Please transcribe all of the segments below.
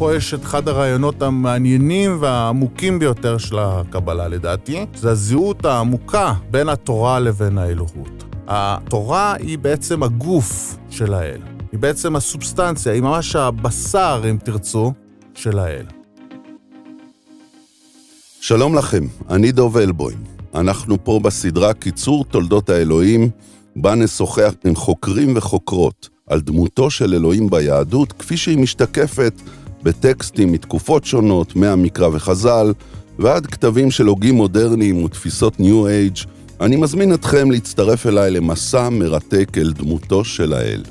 פה יש את אחד הרעיונות המעניינים והעמוקים ביותר של הקבלה לדעתי, זה הזהות העמוקה בין התורה לבין האלוהות. התורה היא בעצם הגוף של האל. היא בעצם הסובסטנציה, היא ממש הבשר, אם תרצו, של האל. שלום לכם, אני דוב אלבוים. אנחנו פה בסדרה קיצור תולדות האלוהים, בה נשוחח עם חוקרים וחוקרות על דמותו של אלוהים ביהדות, כפי שהיא משתקפת בטקסטים מתקופות שונות, מהמקרא וחז"ל, ועד כתבים של הוגים מודרניים ותפיסות ניו אייג', אני מזמין אתכם להצטרף אליי למסע מרתק אל דמותו של האל.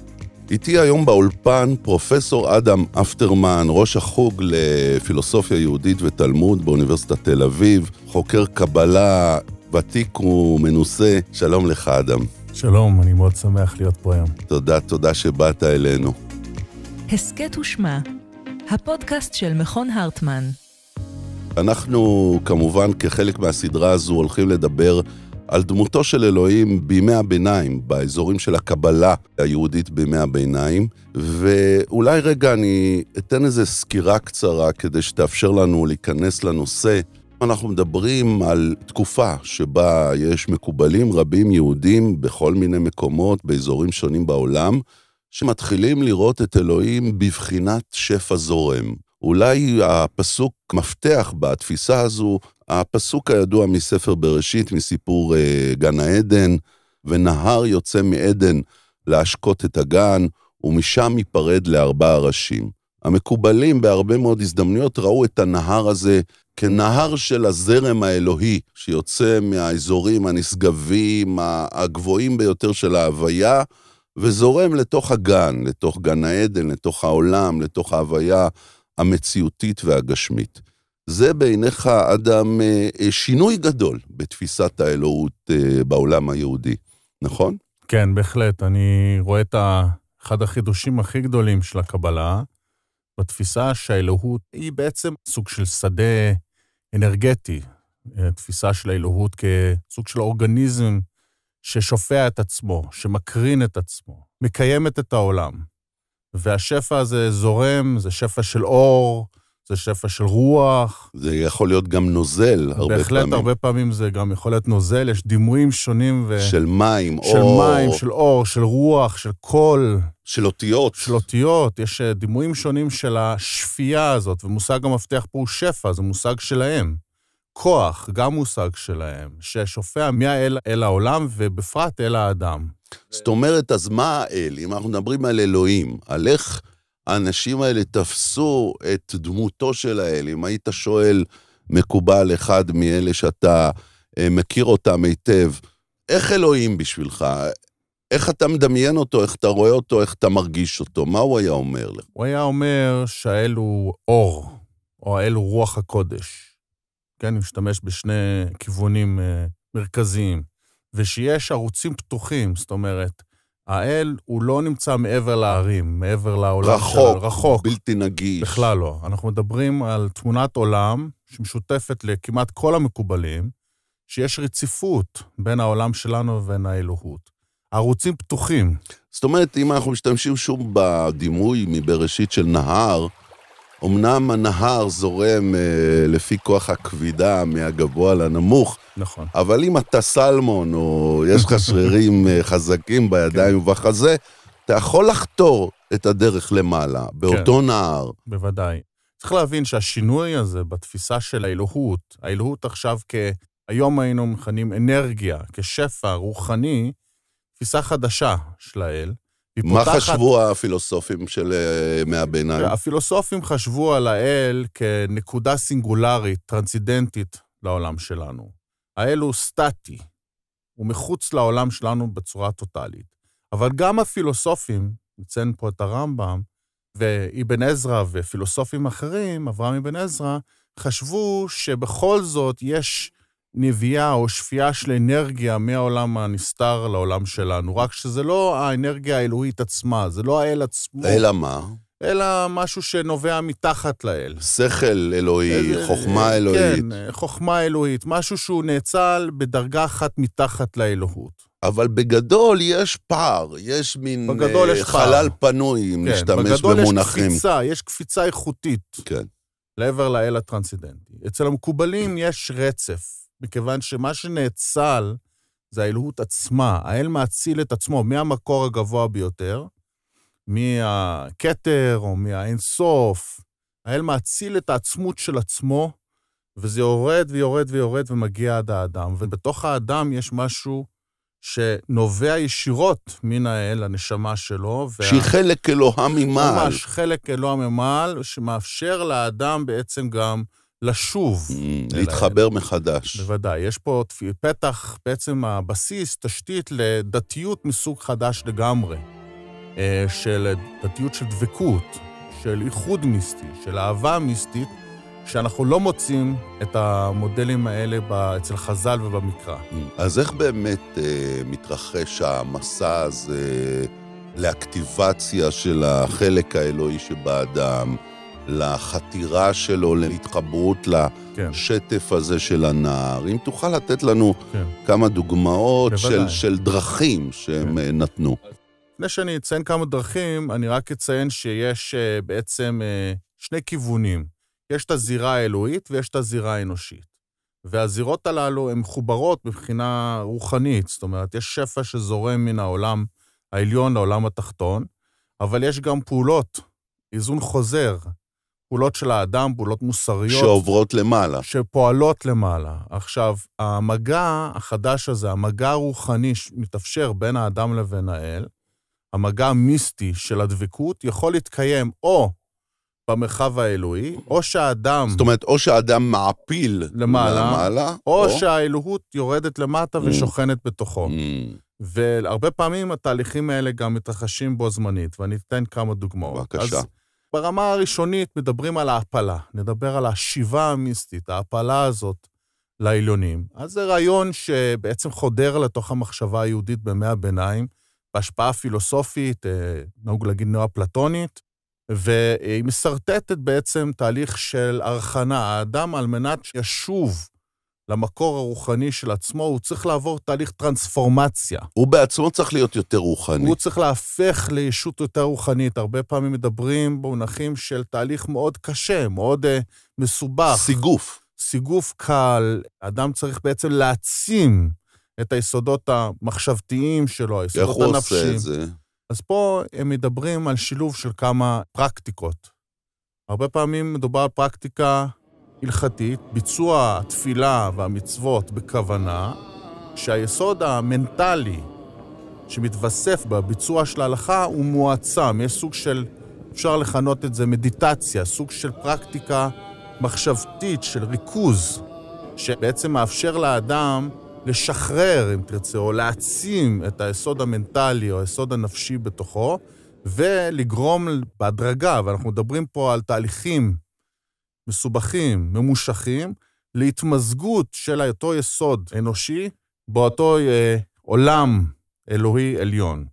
איתי היום באולפן פרופסור אדם אפטרמן, ראש החוג לפילוסופיה יהודית ותלמוד באוניברסיטת תל אביב, חוקר קבלה ותיק ומנוסה. שלום לך, אדם. שלום, אני מאוד שמח להיות פה היום. תודה, תודה שבאת אלינו. הסכת ושמע, הפודקאסט של מכון הרטמן. אנחנו, כמובן, כחלק מהסדרה הזו, הולכים לדבר על דמותו של אלוהים בימי הביניים, באזורים של הקבלה היהודית בימי הביניים, ואולי רגע אני אתן איזו סקירה קצרה כדי שתאפשר לנו להיכנס לנושא. אנחנו מדברים על תקופה שבה יש מקובלים רבים יהודים בכל מיני מקומות, באזורים שונים בעולם, שמתחילים לראות את אלוהים בבחינת שפע זורם. אולי הפסוק מפתח בתפיסה הזו, הפסוק הידוע מספר בראשית, מסיפור uh, גן העדן, ונהר יוצא מעדן להשקות את הגן, ומשם ייפרד לארבעה ראשים. המקובלים בהרבה מאוד הזדמנויות ראו את הנהר הזה כנהר של הזרם האלוהי, שיוצא מהאזורים הנשגבים, הגבוהים ביותר של ההוויה, וזורם לתוך הגן, לתוך גן העדן, לתוך העולם, לתוך ההוויה המציאותית והגשמית. זה בעיניך, אדם, אה, אה, שינוי גדול בתפיסת האלוהות אה, בעולם היהודי, נכון? כן, בהחלט. אני רואה את אחד החידושים הכי גדולים של הקבלה, בתפיסה שהאלוהות היא בעצם סוג של שדה אנרגטי, תפיסה של האלוהות כסוג של אורגניזם ששופע את עצמו, שמקרין את עצמו, מקיימת את העולם. והשפע הזה זורם, זה שפע של אור, זה שפע של רוח. זה יכול להיות גם נוזל הרבה בהחלט, פעמים. בהחלט, הרבה פעמים זה גם יכול להיות נוזל, יש דימויים שונים ו... של מים, של אור. של מים, של אור, של רוח, של קול. של אותיות. של אותיות, יש אה, דימויים שונים של השפייה הזאת, ומושג המפתח פה הוא שפע, זה מושג שלהם. כוח, גם מושג שלהם, ששופע מהאל אל העולם, ובפרט אל האדם. זאת אומרת, אז מה האל? אם אנחנו מדברים על אלוהים, על איך האנשים האלה תפסו את דמותו של האל, אם היית שואל מקובל אחד מאלה שאתה אה, מכיר אותם היטב, איך אלוהים בשבילך? איך אתה מדמיין אותו, איך אתה רואה אותו, איך אתה מרגיש אותו? מה הוא היה אומר לך? הוא היה אומר שהאל הוא אור, או האל הוא רוח הקודש. כן, אני משתמש בשני כיוונים אה, מרכזיים. ושיש ערוצים פתוחים, זאת אומרת, האל הוא לא נמצא מעבר להרים, מעבר לעולם רחוק, שלנו. רחוק. בלתי נגיש. בכלל לא. אנחנו מדברים על תמונת עולם שמשותפת לכמעט כל המקובלים, שיש רציפות בין העולם שלנו ובין האלוהות. ערוצים פתוחים. זאת אומרת, אם אנחנו משתמשים שוב בדימוי מבראשית של נהר, אמנם הנהר זורם אה, לפי כוח הכבידה מהגבוה לנמוך, נכון. אבל אם אתה סלמון, או יש לך שרירים אה, חזקים בידיים כן. ובחזה, אתה יכול לחתור את הדרך למעלה, באותו כן, נהר. בוודאי. צריך להבין שהשינוי הזה בתפיסה של האלוהות, האלוהות עכשיו כ... היום היינו מכנים אנרגיה, כשפע רוחני, תפיסה חדשה של האל. מה פותחת... חשבו הפילוסופים של ימי אה, הביניים? הפילוסופים חשבו על האל כנקודה סינגולרית, טרנסידנטית לעולם שלנו. האל הוא סטטי, הוא מחוץ לעולם שלנו בצורה טוטאלית. אבל גם הפילוסופים, נציין פה את הרמב"ם, ואבן עזרא ופילוסופים אחרים, אברהם אבן עזרא, חשבו שבכל זאת יש נביאה או שפיעה של אנרגיה מהעולם הנסתר לעולם שלנו, רק שזה לא האנרגיה האלוהית עצמה, זה לא האל עצמו. אלא מה? אלא משהו שנובע מתחת לאל. שכל אלוהי, אה, חוכמה אלוהית. כן, חוכמה אלוהית, משהו שהוא נאצל בדרגה אחת מתחת לאלוהות. אבל בגדול יש פער, יש מין בגדול אה, יש פער. חלל פנוי, אם כן, נשתמש בגדול במונחים. יש קפיצה, יש קפיצה איכותית כן. לעבר לאל הטרנסצדנטי. אצל המקובלים יש רצף, מכיוון שמה שנאצל זה האלוהות עצמה. האל מאציל את עצמו מהמקור הגבוה ביותר, מהכתר או מהאינסוף. האל מאציל את העצמות של עצמו, וזה יורד ויורד ויורד ומגיע עד האדם. ובתוך האדם יש משהו שנובע ישירות מן האל, הנשמה שלו. וה- שהיא חלק אלוה ממעל. ממש חלק אלוה ממעל, שמאפשר לאדם בעצם גם לשוב. להתחבר מחדש. בוודאי. יש פה פתח, בעצם הבסיס, תשתית לדתיות מסוג חדש לגמרי. אה, של דתיות של דבקות, של איחוד מיסטי, של אהבה מיסטית, שאנחנו לא מוצאים את המודלים האלה אצל חז"ל ובמקרא. אז איך באמת אה, מתרחש המסע הזה לאקטיבציה של החלק האלוהי שבאדם, לחתירה שלו, להתחברות כן, לשטף הזה של הנער? אם תוכל לתת לנו כן. כמה דוגמאות של, בוודאי. של דרכים שהם כן. אה, נתנו. לפני שאני אציין כמה דרכים, אני רק אציין שיש אה, בעצם אה, שני כיוונים. יש את הזירה האלוהית ויש את הזירה האנושית. והזירות הללו הן מחוברות מבחינה רוחנית, זאת אומרת, יש שפע שזורם מן העולם העליון לעולם התחתון, אבל יש גם פעולות, איזון חוזר, פעולות של האדם, פעולות מוסריות. שעוברות למעלה. שפועלות למעלה. עכשיו, המגע החדש הזה, המגע הרוחני שמתאפשר בין האדם לבין האל, המגע המיסטי של הדבקות, יכול להתקיים או במרחב האלוהי, או שהאדם, זאת אומרת, או שהאדם מעפיל למעלה, למעלה, או שהאלוהות יורדת למטה Mm. ושוכנת בתוכו. Mm, והרבה פעמים התהליכים האלה גם מתרחשים בו זמנית, ואני אתן כמה דוגמאות. בבקשה. אז ברמה הראשונית מדברים על ההעפלה, נדבר על השיבה המיסטית, ההעפלה הזאת לעליונים. אז זה רעיון שבעצם חודר לתוך המחשבה היהודית בימי הביניים, בהשפעה פילוסופית, אה, נהוג להגיד נאו-אפלטונית, והיא מסרטטת בעצם תהליך של הרחנה. האדם, על מנת שישוב למקור הרוחני של עצמו, הוא צריך לעבור תהליך טרנספורמציה. הוא בעצמו צריך להיות יותר רוחני. הוא צריך להפך לישות יותר רוחנית. הרבה פעמים מדברים במונחים של תהליך מאוד קשה, מאוד uh, מסובך. סיגוף. סיגוף קל. אדם צריך בעצם להעצים את היסודות המחשבתיים שלו, איך היסודות הוא עושה הנפשיים. את זה? אז פה הם מדברים על שילוב של כמה פרקטיקות. הרבה פעמים מדובר על פרקטיקה הלכתית, ביצוע התפילה והמצוות בכוונה, שהיסוד המנטלי שמתווסף בביצוע של ההלכה הוא מועצם. יש סוג של, אפשר לכנות את זה מדיטציה, סוג של פרקטיקה מחשבתית, של ריכוז, שבעצם מאפשר לאדם לשחרר, אם תרצה, או להעצים את היסוד המנטלי או היסוד הנפשי בתוכו, ולגרום בהדרגה, ואנחנו מדברים פה על תהליכים מסובכים, ממושכים, להתמזגות של אותו יסוד אנושי באותו אה, עולם אלוהי עליון.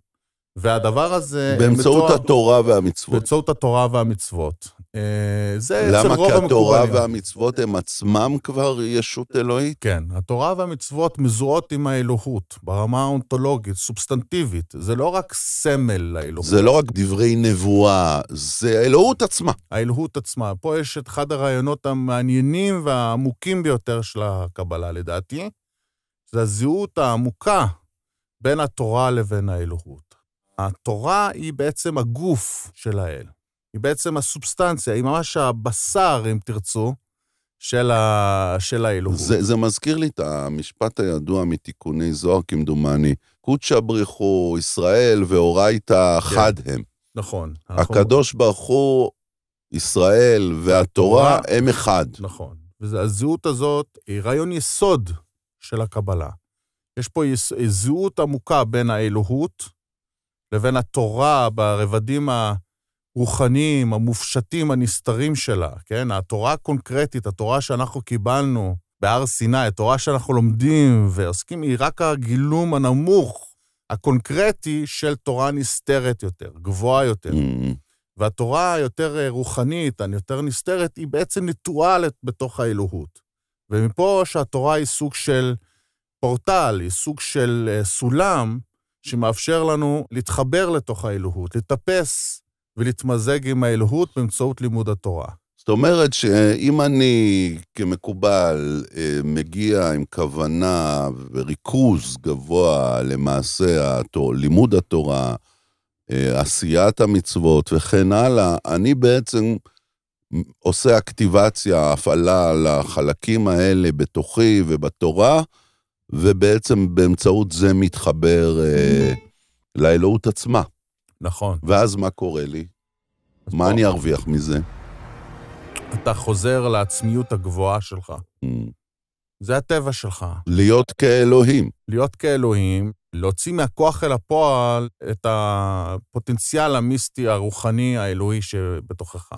והדבר הזה... באמצעות מתואר- התורה והמצוות. באמצעות התורה והמצוות. אה, זה אצל למה? רוב כי התורה המקובלים. והמצוות הם עצמם כבר ישות אלוהית? כן, התורה והמצוות מזוהות עם האלוהות ברמה האונתולוגית, סובסטנטיבית. זה לא רק סמל לאלוהות. זה לא רק דברי נבואה, זה האלוהות עצמה. האלוהות עצמה. פה יש את אחד הרעיונות המעניינים והעמוקים ביותר של הקבלה, לדעתי. זה הזהות העמוקה בין התורה לבין האלוהות. התורה היא בעצם הגוף של האל. היא בעצם הסובסטנציה, היא ממש הבשר, אם תרצו, של, ה... של האלוהות. זה, זה מזכיר לי את המשפט הידוע מתיקוני זוהר, כמדומני. קודשא בריחו, ישראל ואורייתא חד הם. נכון. אנחנו- הקדוש ברוך הוא, ישראל והתורה התורה- הם אחד. נכון. והזהות הזאת היא רעיון יסוד של הקבלה. יש פה יס... זהות עמוקה בין האלוהות לבין התורה ברבדים הרוחניים, המופשטים, הנסתרים שלה, כן? התורה הקונקרטית, התורה שאנחנו קיבלנו בהר סיני, התורה שאנחנו לומדים ועוסקים, היא רק הגילום הנמוך, הקונקרטי של תורה נסתרת יותר, גבוהה יותר. Mm, והתורה היותר אה, רוחנית, היותר נסתרת, היא בעצם נטועה בתוך האלוהות. ומפה שהתורה היא סוג של פורטל, היא סוג של אה, סולם שמאפשר לנו להתחבר לתוך האלוהות, לטפס ולהתמזג עם האלוהות באמצעות לימוד התורה. זאת אומרת שאם אני כמקובל אה, מגיע עם כוונה וריכוז גבוה למעשה לימוד התורה, אה, עשיית המצוות וכן הלאה, אני בעצם עושה אקטיבציה, הפעלה לחלקים האלה בתוכי ובתורה, ובעצם באמצעות זה מתחבר אה, לאלוהות עצמה. נכון. ואז מה קורה לי? מה אני ארוויח מזה? אתה חוזר לעצמיות הגבוהה שלך. Mm. זה הטבע שלך. להיות כאלוהים. להיות כאלוהים, להוציא מהכוח אל הפועל את הפוטנציאל המיסטי, הרוחני, האלוהי שבתוכך.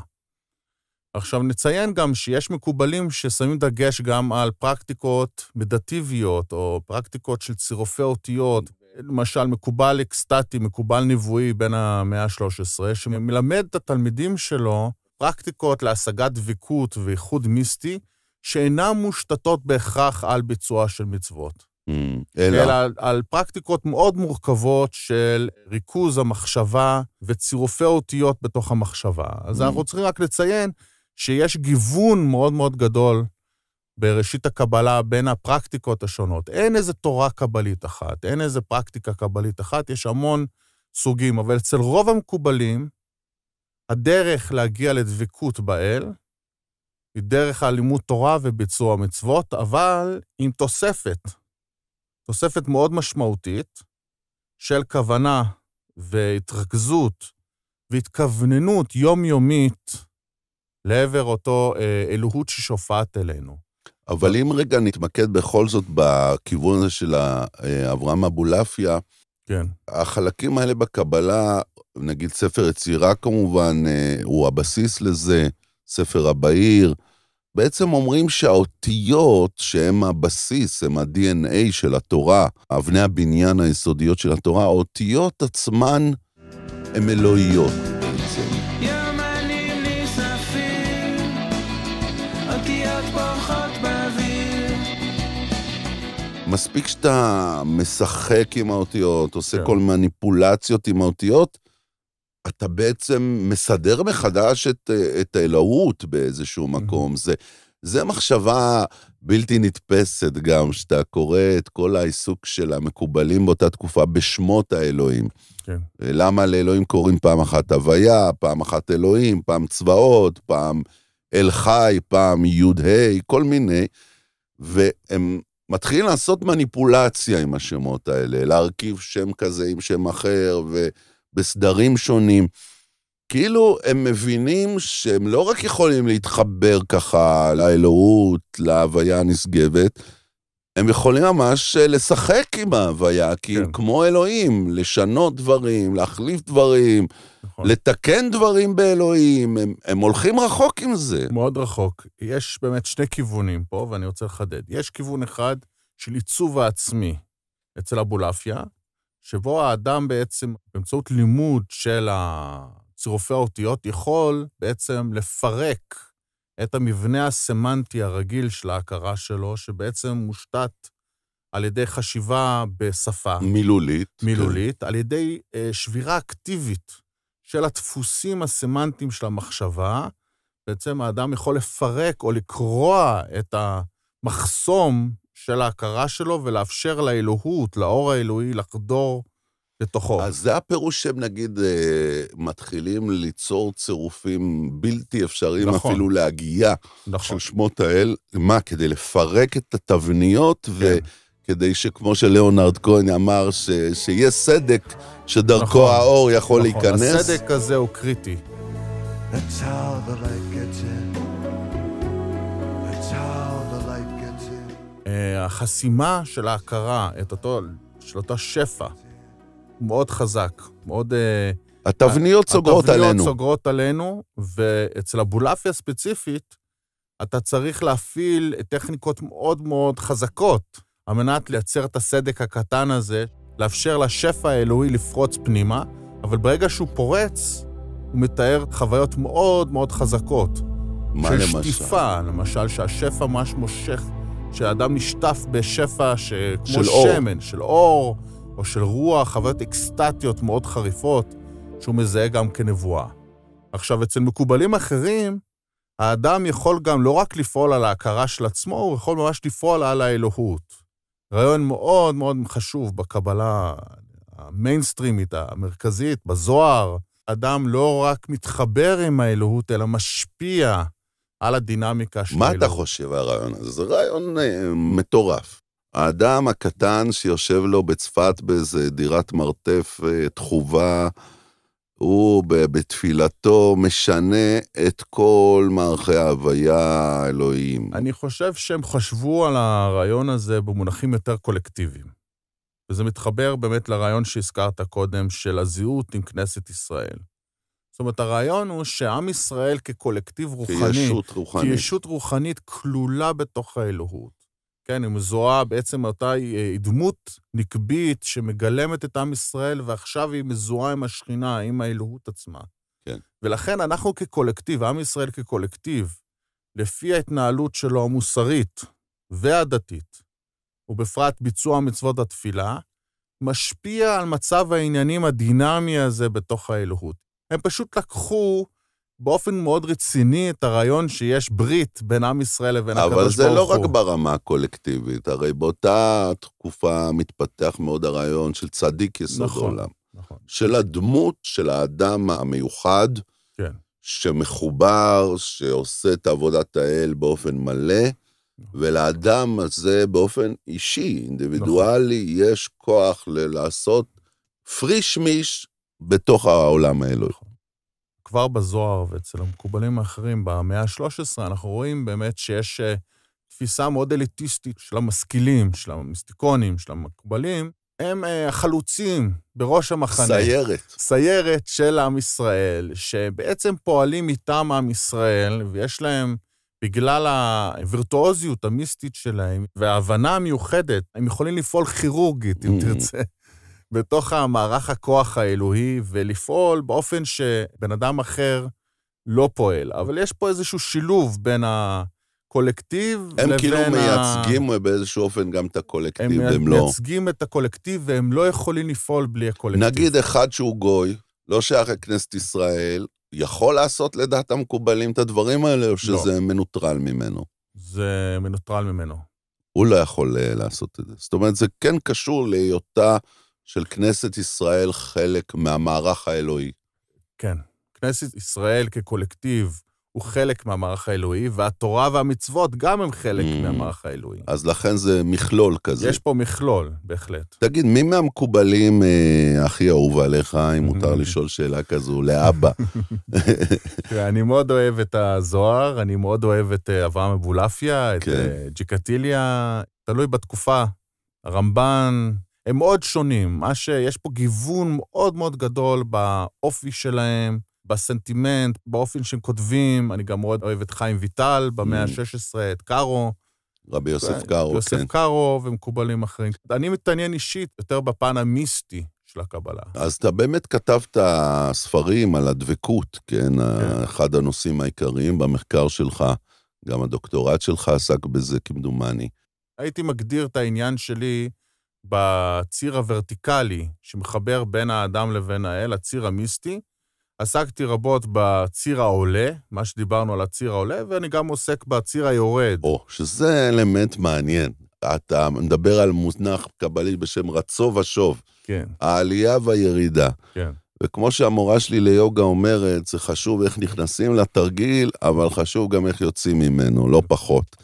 עכשיו נציין גם שיש מקובלים ששמים דגש גם על פרקטיקות מדטיביות, או פרקטיקות של צירופי אותיות. למשל, מקובל אקסטטי, מקובל נבואי בין המאה ה-13, שמלמד את התלמידים שלו פרקטיקות להשגת דבקות ואיחוד מיסטי, שאינן מושתתות בהכרח על ביצוע של מצוות. Mm. אלא, אלא, על, על פרקטיקות מאוד מורכבות של ריכוז המחשבה וצירופי אותיות בתוך המחשבה. אז Mm. אנחנו צריכים רק לציין שיש גיוון מאוד מאוד גדול בראשית הקבלה בין הפרקטיקות השונות. אין איזה תורה קבלית אחת, אין איזה פרקטיקה קבלית אחת, יש המון סוגים, אבל אצל רוב המקובלים, הדרך להגיע לדבקות באל היא דרך הלימוד תורה וביצוע מצוות, אבל עם תוספת, תוספת מאוד משמעותית של כוונה והתרכזות והתכווננות יומיומית לעבר אותו אה, אלוהות ששופעת אלינו. אבל אם רגע נתמקד בכל זאת בכיוון הזה של אה, אברהם אבולעפיה, כן. החלקים האלה בקבלה, נגיד ספר יצירה כמובן, אה, הוא הבסיס לזה, ספר הבהיר, בעצם אומרים שהאותיות שהן הבסיס, הן ה-DNA של התורה, אבני הבניין היסודיות של התורה, האותיות עצמן הן אלוהיות בעצם. יומנים נשרפים, אותיות פורחות. מספיק שאתה משחק עם האותיות, עושה כן. כל מניפולציות עם האותיות, אתה בעצם מסדר מחדש את, את האלוהות באיזשהו מקום. זה, זה מחשבה בלתי נתפסת גם, שאתה קורא את כל העיסוק של המקובלים באותה תקופה בשמות האלוהים. כן. למה לאלוהים קוראים פעם אחת הוויה, פעם אחת אלוהים, פעם צבאות, פעם אל חי, פעם י"ה, כל מיני, והם מתחילים לעשות מניפולציה עם השמות האלה, להרכיב שם כזה עם שם אחר, ובסדרים שונים. כאילו הם מבינים שהם לא רק יכולים להתחבר ככה לאלוהות, להוויה הנשגבת, הם יכולים ממש אה, לשחק עם ההוויה, כי כן. כמו אלוהים, לשנות דברים, להחליף דברים, נכון. לתקן דברים באלוהים, הם, הם הולכים רחוק עם זה. מאוד רחוק. יש באמת שני כיוונים פה, ואני רוצה לחדד. יש כיוון אחד של עיצוב העצמי אצל אבולעפיה, שבו האדם בעצם, באמצעות לימוד של צירופי האותיות, יכול בעצם לפרק את המבנה הסמנטי הרגיל של ההכרה שלו, שבעצם מושתת על ידי חשיבה בשפה מילולית. מילולית, על ידי אה, שבירה אקטיבית של הדפוסים הסמנטיים של המחשבה, בעצם האדם יכול לפרק או לקרוע את המחסום של ההכרה שלו ולאפשר לאלוהות, לאור האלוהי, לחדור לתוכו. אז זה הפירוש שהם נגיד אה, מתחילים ליצור צירופים בלתי אפשריים נכון. אפילו להגייה נכון. של שמות האל. מה, כדי לפרק את התבניות כן. וכדי שכמו שלאונרד כהן אמר, ש, שיהיה סדק שדרכו נכון. האור יכול נכון, להיכנס. הסדק הזה הוא קריטי. That's how the light gets in. That's how the light gets in. אה, החסימה של ההכרה, את אותו, של אותו שפע, מאוד חזק, מאוד... אה, התבניות סוגרות התבניות עלינו. סוגרות עלינו, ואצל אבולעפיה ספציפית, אתה צריך להפעיל טכניקות מאוד מאוד חזקות על מנת לייצר את הסדק הקטן הזה, לאפשר לשפע האלוהי לפרוץ פנימה, אבל ברגע שהוא פורץ, הוא מתאר חוויות מאוד מאוד חזקות. מה של למשל? שטיפה, למשל, שהשפע ממש מושך שאדם נשטף בשפע ש... כמו של אור. שמן, של אור, או של רוח, חוויות אקסטטיות מאוד חריפות, שהוא מזהה גם כנבואה. עכשיו, אצל מקובלים אחרים, האדם יכול גם לא רק לפעול על ההכרה של עצמו, הוא יכול ממש לפעול על האלוהות. רעיון מאוד מאוד חשוב בקבלה המיינסטרימית, המרכזית, בזוהר. אדם לא רק מתחבר עם האלוהות, אלא משפיע על הדינמיקה של מה האלוהות. אתה חושב על הרעיון הזה? זה רעיון אה, מטורף. האדם הקטן שיושב לו בצפת באיזה דירת מרתף אה, תחובה, הוא בתפילתו משנה את כל מערכי ההוויה האלוהיים. אני חושב שהם חשבו על הרעיון הזה במונחים יותר קולקטיביים. וזה מתחבר באמת לרעיון שהזכרת קודם, של הזהות עם כנסת ישראל. זאת אומרת, הרעיון הוא שעם ישראל כקולקטיב רוחני, כישות רוחנית. כישות רוחנית כלולה בתוך האלוהות. כן, היא מזוהה בעצם אותה אה, דמות נקבית שמגלמת את עם ישראל, ועכשיו היא מזוהה עם השכינה, עם האלוהות עצמה. כן. ולכן אנחנו כקולקטיב, עם ישראל כקולקטיב, לפי ההתנהלות שלו המוסרית והדתית, ובפרט ביצוע מצוות התפילה, משפיע על מצב העניינים הדינמי הזה בתוך האלוהות. הם פשוט לקחו באופן מאוד רציני את הרעיון שיש ברית בין עם ישראל לבין הקדוש ברוך הוא. אבל זה לא רק ברמה הקולקטיבית, הרי באותה תקופה מתפתח מאוד הרעיון של צדיק יסוד נכון. העולם. נכון. של הדמות של האדם המיוחד, כן. שמחובר, שעושה את עבודת האל באופן מלא, ולאדם הזה באופן אישי, אינדיבידואלי, יש כוח לעשות פריש מיש בתוך העולם האלוהי. כבר בזוהר ואצל המקובלים האחרים במאה ה-13, אנחנו רואים באמת שיש אה, תפיסה מאוד אליטיסטית של המשכילים, של המיסטיקונים, של המקובלים, הם אה, החלוצים בראש המחנה. סיירת. סיירת של עם ישראל, שבעצם פועלים מטעם עם ישראל, ויש להם, בגלל הווירטואוזיות המיסטית שלהם, וההבנה המיוחדת, הם יכולים לפעול כירורגית, אם Mm. תרצה, בתוך המערך הכוח האלוהי, ולפעול באופן שבן אדם אחר לא פועל. אבל יש פה איזשהו שילוב בין הקולקטיב הם לבין כאילו ה... מייצגים באיזשהו אופן גם את הם הקולקטיב, הם לא. מייצגים את הקולקטיב, והם לא יכולים לפעול בלי הקולקטיב. נגיד אחד שהוא גוי, לא שייך לכנסת ישראל, יכול לעשות לדעת המקובלים את הדברים האלה, לא. או שזה מנוטרל ממנו? זה מנוטרל ממנו. הוא לא יכול אה, לעשות את זה. זאת אומרת, זה כן קשור להיותה של כנסת ישראל חלק מהמערך האלוהי. כן. כנסת ישראל כקולקטיב הוא חלק מהמערך האלוהי, והתורה והמצוות גם הם חלק Mm. מהמערך האלוהי. אז לכן זה מכלול כזה. יש פה מכלול, בהחלט. תגיד, מי מהמקובלים אה, הכי אהוב עליך, אם מותר לשאול שאלה כזו, לאבא? תראה, אני מאוד אוהב את הזוהר, אני מאוד אוהב את אה, אברהם אבולעפיה, את כן. אה, ג'יקטיליה, תלוי בתקופה. הרמב"ן, הם מאוד שונים. מה שיש פה גיוון מאוד מאוד גדול באופי שלהם, בסנטימנט, באופן שהם כותבים. אני גם מאוד אוהב את חיים ויטל במאה Mm. ה-16, את קארו. רבי יוסף קארו, יוסף כן. קארו ומקובלים אחרים. אני מתעניין אישית יותר בפן המיסטי של הקבלה. אז אתה באמת כתבת ספרים על הדבקות, כן? אחד הנושאים העיקריים במחקר שלך, גם הדוקטורט שלך עסק בזה כמדומני. הייתי מגדיר את העניין שלי בציר הוורטיקלי שמחבר בין האדם לבין האל, הציר המיסטי. עסקתי רבות בציר העולה, מה שדיברנו על הציר העולה, ואני גם עוסק בציר היורד. או, שזה אלמנט מעניין. אתה מדבר על מונח קבלי בשם רצו ושוב, כן, העלייה והירידה. כן. וכמו שהמורה שלי ליוגה אומרת, זה חשוב איך נכנסים לתרגיל, אבל חשוב גם איך יוצאים ממנו, לא פחות.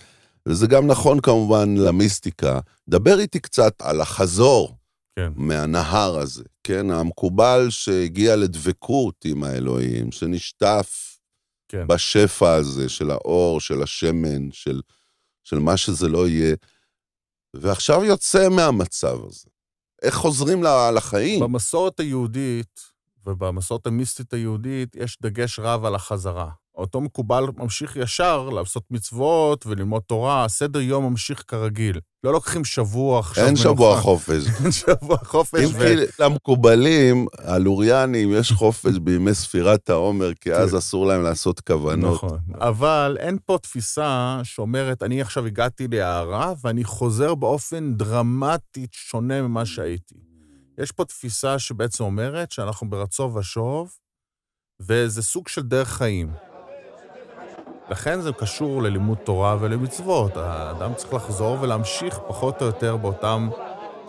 וזה גם נכון כמובן למיסטיקה. דבר איתי קצת על החזור כן. מהנהר הזה, כן? המקובל שהגיע לדבקות עם האלוהים, שנשטף כן. בשפע הזה של האור, של השמן, של, של מה שזה לא יהיה, ועכשיו יוצא מהמצב הזה. איך חוזרים לחיים? במסורת היהודית ובמסורת המיסטית היהודית יש דגש רב על החזרה. אותו מקובל ממשיך ישר לעשות מצוות וללמוד תורה, סדר יום ממשיך כרגיל. לא לוקחים שבוע עכשיו אין שבוע. חופש. אין שבוע חופש. אם ו- כי למקובלים, הלוריאנים, יש חופש בימי ספירת העומר, כי אז כן. אסור להם לעשות כוונות. נכון. אבל אין פה תפיסה שאומרת, אני עכשיו הגעתי להערה ואני חוזר באופן דרמטית שונה ממה שהייתי. יש פה תפיסה שבעצם אומרת שאנחנו ברצון ושוב, וזה סוג של דרך חיים. לכן זה קשור ללימוד תורה ולמצוות. האדם צריך לחזור ולהמשיך פחות או יותר באותם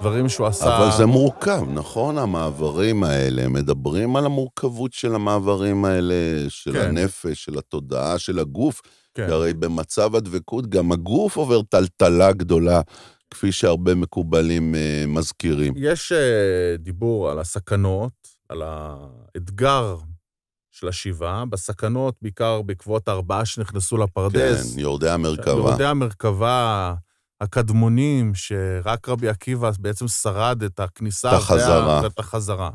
דברים שהוא עשה. אבל זה מורכב, נכון? המעברים האלה, מדברים על המורכבות של המעברים האלה, של כן. הנפש, של התודעה, של הגוף. כן. הרי במצב הדבקות גם הגוף עובר טלטלה גדולה, כפי שהרבה מקובלים אה, מזכירים. יש uh, דיבור על הסכנות, על האתגר של השיבה, בסכנות בעיקר בעקבות הארבעה שנכנסו לפרדס. כן, יורדי המרכבה. יורדי המרכבה הקדמונים, שרק רבי עקיבא בעצם שרד את הכניסה. את החזרה. החזרה.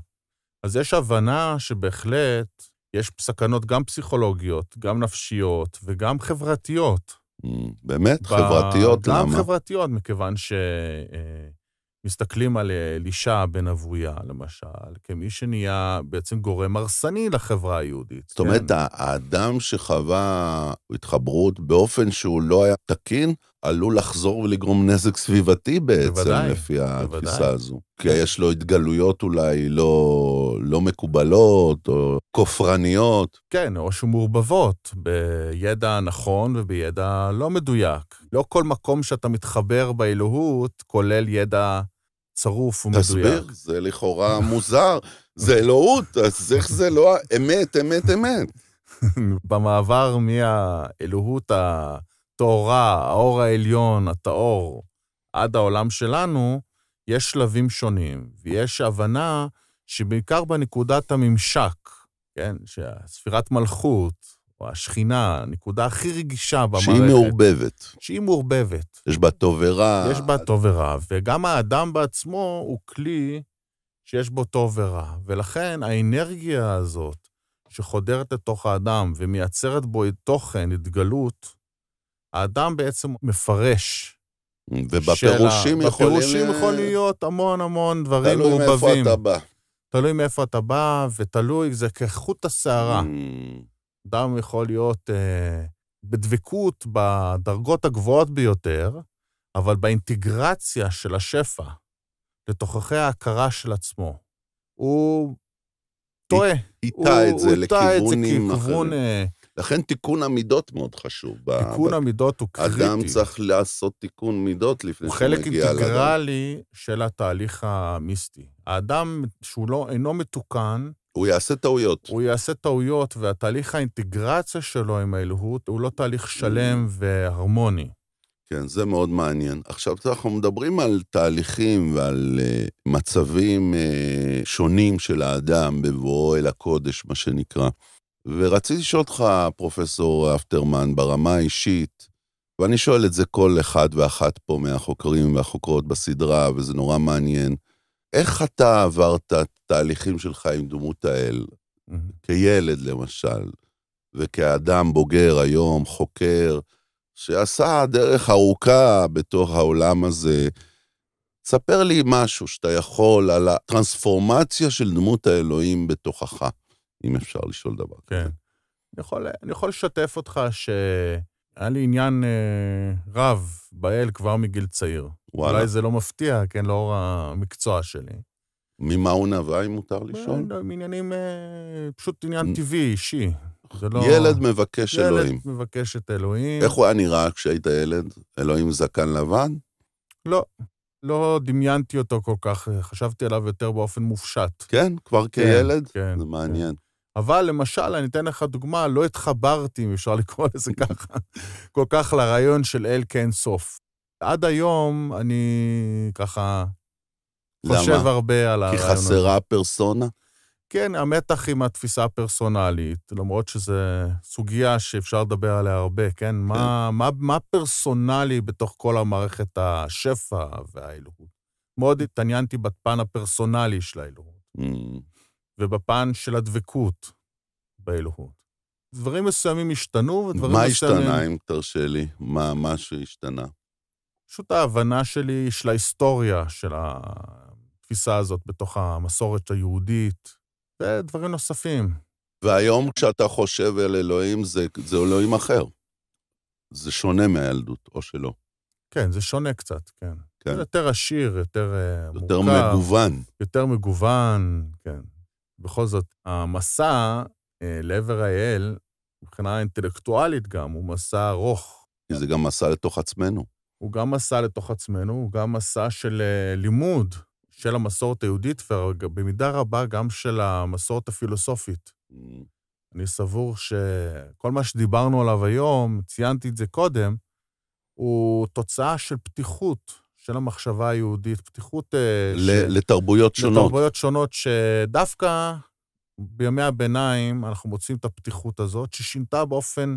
אז יש הבנה שבהחלט יש סכנות גם פסיכולוגיות, גם נפשיות וגם חברתיות. Mm, באמת? ב- חברתיות, גם למה? חברתיות, מכיוון שמסתכלים על אה, אלישע בן אבויה, למשל, כמי שנהיה בעצם גורם הרסני לחברה היהודית. זאת אומרת, כן? האדם שחווה התחברות באופן שהוא לא היה תקין, עלול לחזור ולגרום נזק סביבתי בעצם, בוודאי, לפי התפיסה בוודאי. הזו. כי יש לו התגלויות אולי לא, לא מקובלות, או כופרניות. כן, או שמעורבבות בידע נכון ובידע לא מדויק. לא כל מקום שאתה מתחבר באלוהות כולל ידע צרוף ומדויק. תסביר, זה לכאורה מוזר. זה אלוהות, אז איך זה לא אמת, אמת, אמת? במעבר מהאלוהות הטהורה, האור העליון, הטהור, עד העולם שלנו, יש שלבים שונים, ויש הבנה שבעיקר בנקודת הממשק, כן, שהספירת מלכות, או השכינה, הנקודה הכי רגישה במערכת, שהיא מעורבבת. שהיא מעורבבת. יש בה טוב ורע. יש בה טוב ורע, וגם האדם בעצמו הוא כלי שיש בו טוב ורע. ולכן האנרגיה הזאת, שחודרת לתוך האדם ומייצרת בו תוכן, התגלות, האדם בעצם מפרש. ובפירושים יכולים... בפירושים יכול להיות המון המון דברים תלוי מאיפה. אתה בא. תלוי מאיפה אתה בא, ותלוי, זה כחוט השערה. Mm, אדם יכול להיות אה, בדבקות בדרגות הגבוהות ביותר, אבל באינטגרציה של השפע לתוככי ההכרה של עצמו, הוא טועה. איתה את זה הוא איתה את זה לכיוונים ככיוון, אחרים. לכן תיקון המידות מאוד חשוב. תיקון ב- המידות הוא קריטי. אדם צריך לעשות תיקון מידות לפני הוא שהוא חלק מגיע לאדם. אינטגרלי של התהליך המיסטי. האדם שהוא לא, אינו מתוקן, הוא יעשה טעויות. הוא יעשה טעויות, והתהליך האינטגרציה שלו עם האלוהות הוא לא תהליך שלם והרמוני. כן, זה מאוד מעניין. עכשיו, אנחנו מדברים על תהליכים ועל uh, מצבים uh, שונים של האדם בבואו אל הקודש, מה שנקרא. ורציתי לשאול אותך, פרופסור אפטרמן, ברמה האישית, ואני שואל את זה כל אחד ואחת פה מהחוקרים והחוקרות בסדרה, וזה נורא מעניין. איך אתה עברת תהליכים שלך עם דמות האל, כילד למשל, וכאדם בוגר היום, חוקר, שעשה דרך ארוכה בתוך העולם הזה. ספר לי משהו שאתה יכול על הטרנספורמציה של דמות האלוהים בתוכך, אם אפשר לשאול דבר כזה. כן. אני יכול, אני יכול לשתף אותך שהיה לי עניין אה, רב באל כבר מגיל צעיר. וואלה. אולי זה לא מפתיע, כן, לאור המקצוע שלי. ממה הוא נבע, אם מותר לשאול? לא, מעניינים, אה, פשוט עניין טבעי, אישי. זה לא... ילד מבקש ילד אלוהים. מבקש את אלוהים. איך הוא היה נראה כשהיית ילד? אלוהים זקן לבן? לא, לא דמיינתי אותו כל כך, אה, חשבתי עליו יותר באופן מופשט. כן, כבר כילד? כן. זה מעניין. אבל למשל, אני אתן לך דוגמה, לא התחברתי, אם אפשר לקרוא לזה ככה, כל כך לרעיון של אל כאין סוף. עד היום אני ככה חושב למה? הרבה על כי הרעיון הזה. חסרה פרסונה? כן, המתח עם התפיסה הפרסונלית, למרות שזו סוגיה שאפשר לדבר עליה הרבה, כן? מה, מה, מה פרסונלי בתוך כל המערכת השפע והאלוהות? מאוד התעניינתי בפן הפרסונלי של האלוהות, Mm, ובפן של הדבקות באלוהות. דברים מסוימים השתנו, ודברים מה מסוימים... השתנה, אם תרשה לי? מה, מה שהשתנה? פשוט ההבנה שלי של ההיסטוריה של התפיסה הזאת בתוך המסורת היהודית, ודברים נוספים. והיום כשאתה חושב על אלוהים, זה, זה אלוהים אחר. זה שונה מהילדות, או שלא. כן, זה שונה קצת, כן. כן. זה יותר עשיר, יותר אה, מורכב. יותר מגוון. יותר מגוון, כן. בכל זאת, המסע אה, לעבר האל, מבחינה אינטלקטואלית גם, הוא מסע ארוך. כי זה גם מסע לתוך עצמנו. הוא גם מסע לתוך עצמנו, הוא גם מסע של אה, לימוד של המסורת היהודית, ובמידה רבה גם של המסורת הפילוסופית. אני סבור שכל מה שדיברנו עליו היום, ציינתי את זה קודם, הוא תוצאה של פתיחות של המחשבה היהודית, פתיחות... אה, ל- של- לתרבויות שונות. לתרבויות שונות, שדווקא בימי הביניים אנחנו מוצאים את הפתיחות הזאת, ששינתה באופן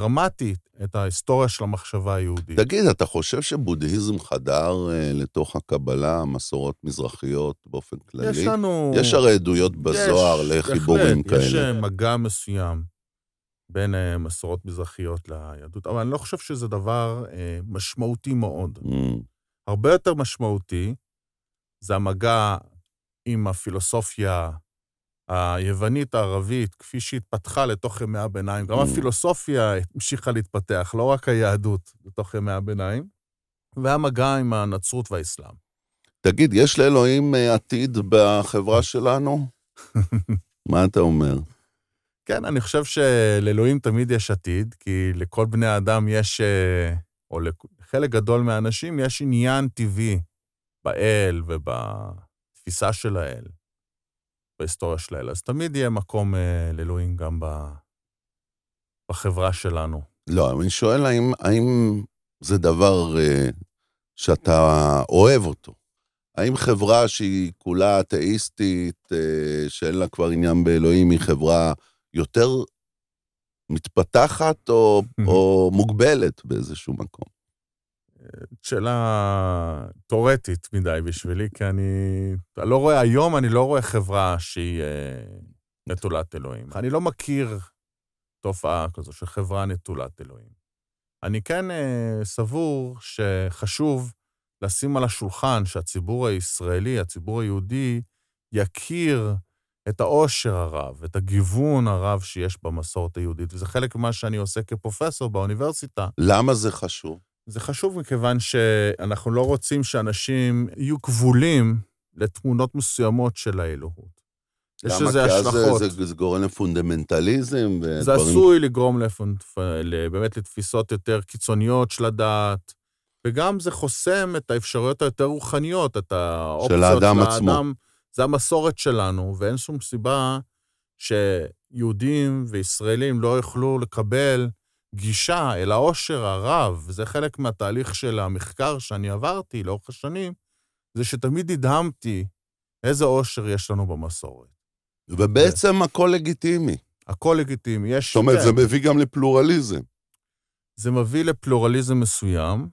דרמטי את ההיסטוריה של המחשבה היהודית. תגיד, אתה חושב שבודהיזם חדר אה, לתוך הקבלה, מסורות מזרחיות באופן כללי? יש לנו... יש הרי עדויות בזוהר יש, לחיבורים בהחלט, יש כאלה. אה, מגע מסוים בין מסורות מזרחיות ליהדות, אבל אני לא חושב שזה דבר משמעותי מאוד. Mm, הרבה יותר משמעותי זה המגע עם הפילוסופיה היוונית הערבית, כפי שהתפתחה לתוך ימי הביניים. גם Mm. הפילוסופיה המשיכה להתפתח, לא רק היהדות לתוך ימי הביניים, והמגע עם הנצרות והאסלאם. תגיד, יש לאלוהים עתיד בחברה שלנו? מה אתה אומר? כן, אני חושב שלאלוהים תמיד יש עתיד, כי לכל בני האדם יש, אה, או לחלק גדול מהאנשים, יש עניין טבעי באל ובתפיסה של האל, בהיסטוריה של האל. אז תמיד יהיה מקום אה, לאלוהים גם בחברה שלנו. לא, אבל אני שואל האם, האם זה דבר אה, שאתה אוהב אותו? האם חברה שהיא כולה אתאיסטית, אה, שאין לה כבר עניין באלוהים, היא חברה יותר מתפתחת או, או מוגבלת באיזשהו מקום? שאלה תיאורטית מדי בשבילי, כי אני, לא רואה, היום אני לא רואה חברה שהיא אה, נטולת אלוהים. אני לא מכיר תופעה כזו של חברה נטולת אלוהים. אני כן אה, סבור שחשוב לשים על השולחן שהציבור הישראלי, הציבור היהודי, יכיר את העושר הרב, את הגיוון הרב שיש במסורת היהודית, וזה חלק ממה שאני עושה כפרופסור באוניברסיטה. למה זה חשוב? זה חשוב מכיוון שאנחנו לא רוצים שאנשים יהיו כבולים לתמונות מסוימות של האלוהות. יש למה? לזה כי אז השלכות. זה, זה, זה גורם לפונדמנטליזם ודברים... זה עשוי לגרום לפונ- ל- באמת לתפיסות יותר קיצוניות של הדעת, וגם זה חוסם את האפשרויות היותר רוחניות, את האופציות האדם של עצמו. האדם. זה המסורת שלנו, ואין שום סיבה שיהודים וישראלים לא יוכלו לקבל גישה אל העושר הרב, וזה חלק מהתהליך של המחקר שאני עברתי לאורך השנים, זה שתמיד נדהמתי איזה עושר יש לנו במסורת. ובעצם הכל לגיטימי. הכל לגיטימי. יש... זאת אומרת, כן. זה מביא גם לפלורליזם. זה מביא לפלורליזם מסוים,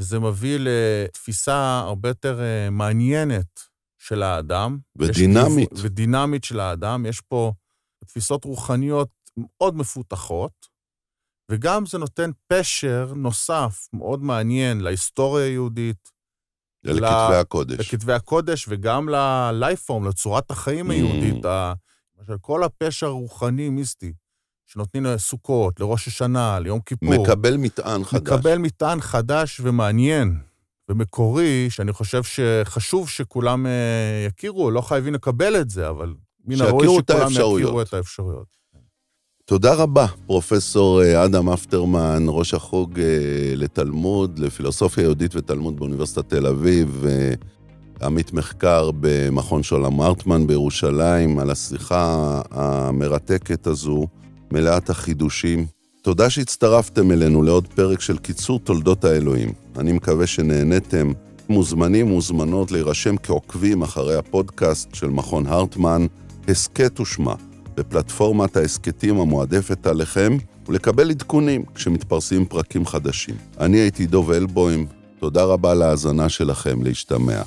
זה מביא לתפיסה הרבה יותר אה, מעניינת של האדם. יש ודינמית. גיוון- ודינמית של האדם. יש פה תפיסות רוחניות מאוד מפותחות, וגם זה נותן פשר נוסף מאוד מעניין להיסטוריה היהודית, אלה ל- הקודש. לכתבי הקודש, וגם ללייפורם, לצורת החיים Mm. היהודית, ה- למשל, כל הפשר הרוחני-מיסטי שנותנים לסוכות, לראש השנה, ליום כיפור. מקבל מטען חדש. מקבל מטען חדש ומעניין ומקורי, שאני חושב שחשוב שכולם אה, יכירו, לא חייבים לקבל את זה, אבל מן הראוי שכולם. יכירו את האפשרויות. תודה רבה, פרופסור אה, אדם אפטרמן, ראש החוג אה, לתלמוד, לפילוסופיה יהודית ותלמוד באוניברסיטת תל אביב, אה, עמית מחקר במכון שולם הרטמן בירושלים, על השיחה המרתקת הזו, מלאת החידושים. תודה שהצטרפתם אלינו לעוד פרק של קיצור תולדות האלוהים. אני מקווה שנהניתם. מוזמנים ומוזמנות להירשם כעוקבים אחרי הפודקאסט של מכון הרטמן, הסכת ושמע. בפלטפורמת ההסכתים המועדפת עליכם, ולקבל עדכונים כשמתפרסמים פרקים חדשים. אני הייתי דוב אלבוים, תודה רבה על ההאזנה שלכם, להשתמע.